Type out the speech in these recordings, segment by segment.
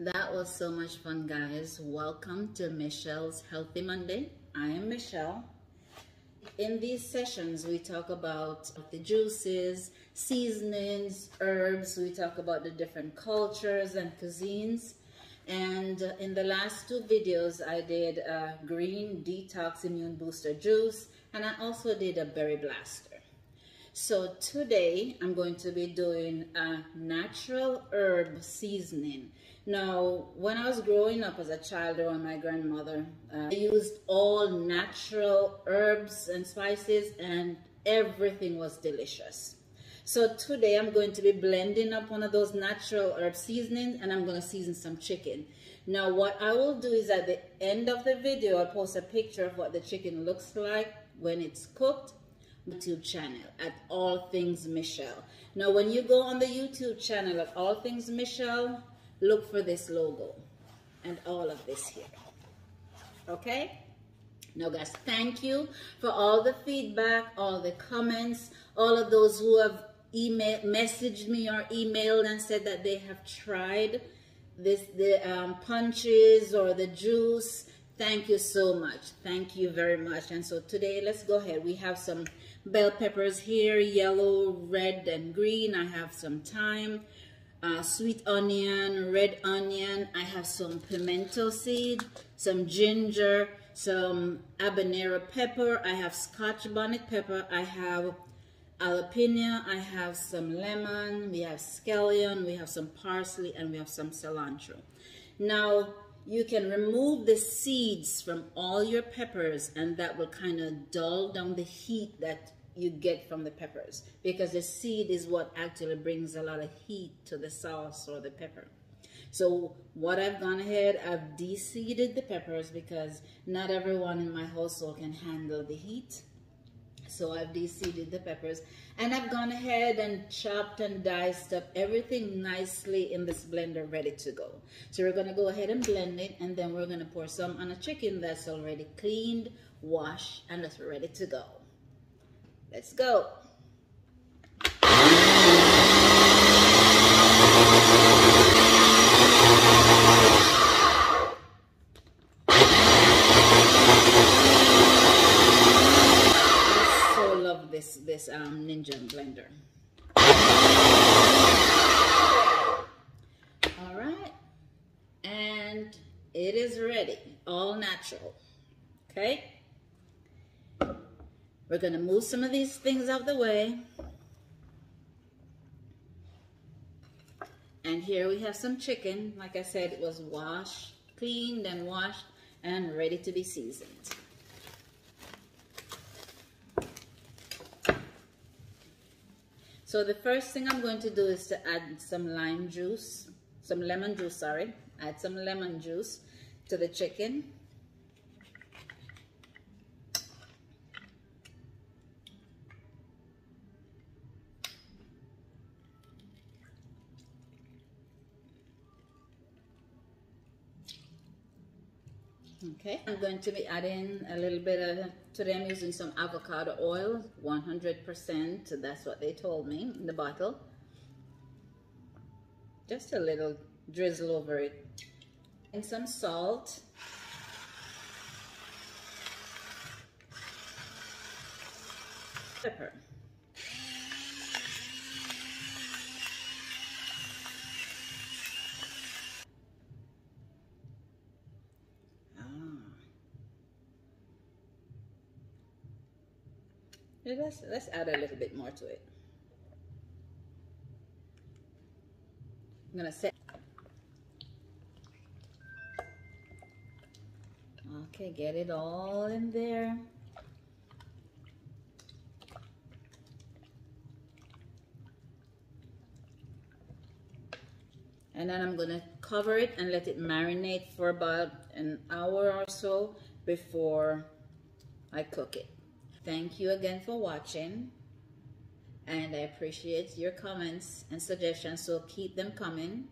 That was so much fun, guys. Welcome to Michelle's Healthy Monday. I am Michelle. In these sessions, we talk about the juices, seasonings, herbs. We talk about the different cultures and cuisines. And in the last two videos, I did a green detox immune booster juice, and I also did a berry blaster. So today, I'm going to be doing a natural herb seasoning. Now, when I was growing up as a child around my grandmother, uh, I used all natural herbs and spices and everything was delicious. So today I'm going to be blending up one of those natural herb seasonings and I'm going to season some chicken. Now what I will do is at the end of the video, I'll post a picture of what the chicken looks like when it's cooked YouTube channel at All Things Michelle. Now when you go on the YouTube channel at All Things Michelle, look for this logo and all of this here. Okay? Now, guys, thank you for all the feedback, all the comments, all of those who have email, messaged me or emailed and said that they have tried this the um, punches or the juice. Thank you so much. Thank you very much. And so today, let's go ahead. We have some bell peppers here, yellow, red, and green. I have some thyme uh, sweet onion, red onion. I have some pimento seed, some ginger, some habanero pepper. I have scotch bonnet pepper. I have jalapeno. I have some lemon. We have scallion. We have some parsley. And we have some cilantro. Now, you can remove the seeds from all your peppers and that will kind of dull down the heat that you get from the peppers because the seed is what actually brings a lot of heat to the sauce or the pepper. So what I've gone ahead, I've de-seeded the peppers because not everyone in my household can handle the heat. So I've de-seeded the peppers and I've gone ahead and chopped and diced up everything nicely in this blender ready to go. So we're gonna go ahead and blend it and then we're gonna pour some on a chicken that's already cleaned, washed, and that's ready to go. Let's go. I so love this this um, Ninja blender. All right, and it is ready, all natural. Okay. We're going to move some of these things out of the way. And here we have some chicken. Like I said, it was washed, cleaned and washed and ready to be seasoned. So the first thing I'm going to do is to add some lime juice, some lemon juice, sorry. Add some lemon juice to the chicken. Okay, I'm going to be adding a little bit of, today I'm using some avocado oil, 100%, that's what they told me in the bottle. Just a little drizzle over it. And some salt. Pepper. Let's, let's add a little bit more to it. I'm gonna set. Okay, get it all in there. And then I'm gonna cover it and let it marinate for about an hour or so before I cook it. Thank you again for watching. And I appreciate your comments and suggestions, so keep them coming.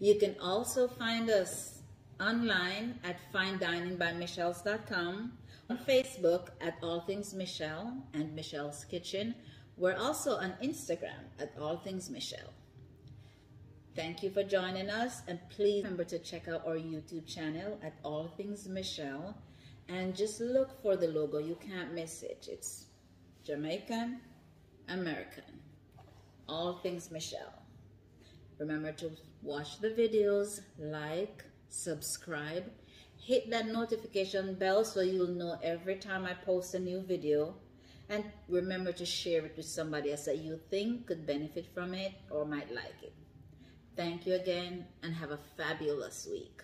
You can also find us online at finediningbymichelles.com, on Facebook at All Things Michelle and Michelle's Kitchen. We're also on Instagram at All Things Michelle. Thank you for joining us and please remember to check out our YouTube channel at All Things Michelle and just look for the logo. You can't miss it. It's Jamaican, American. All Things Michelle. Remember to watch the videos, like, subscribe, hit that notification bell so you'll know every time I post a new video. And remember to share it with somebody else that you think could benefit from it or might like it. Thank you again and have a fabulous week.